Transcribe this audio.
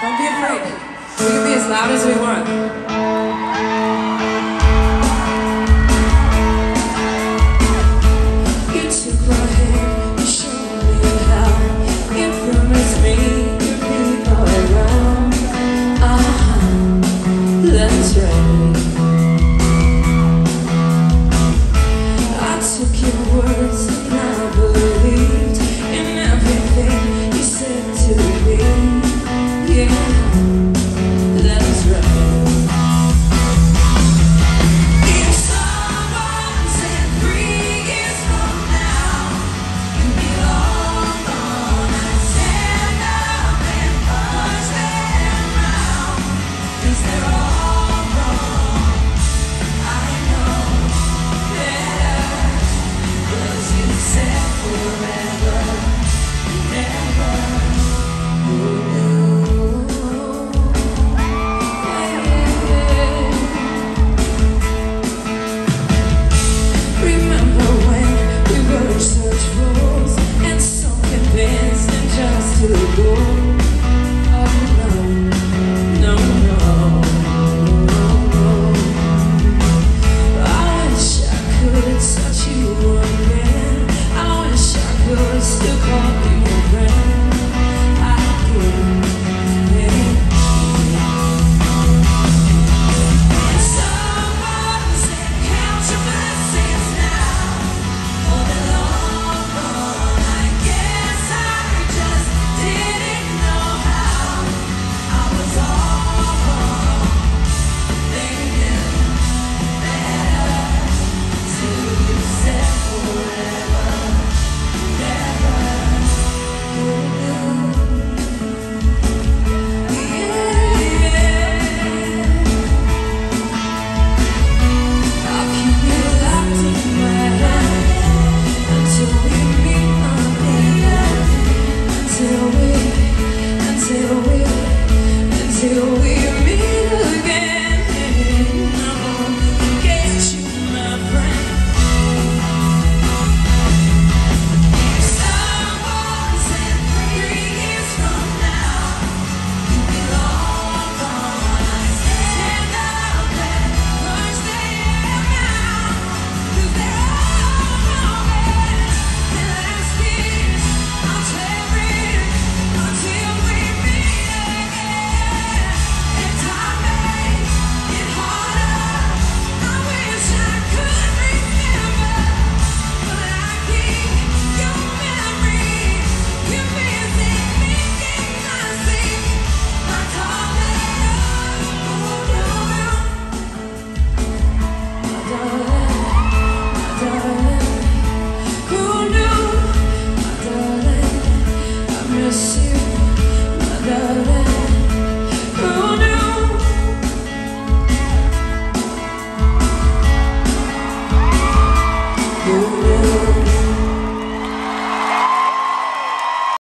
Don't be afraid. We can be as loud as we want. till we